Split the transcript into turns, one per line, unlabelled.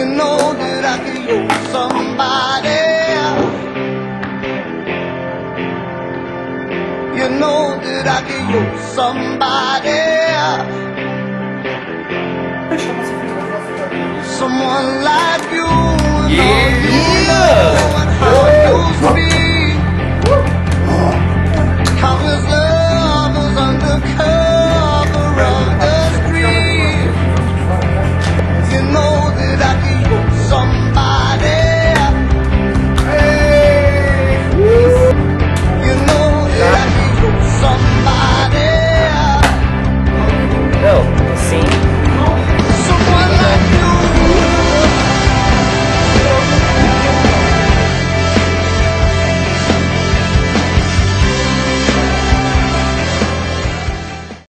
You know that I could use somebody. You know that I could use somebody. Someone like you.
Yeah.